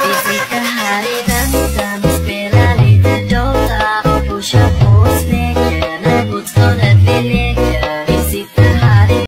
Fizica hari dan dosa.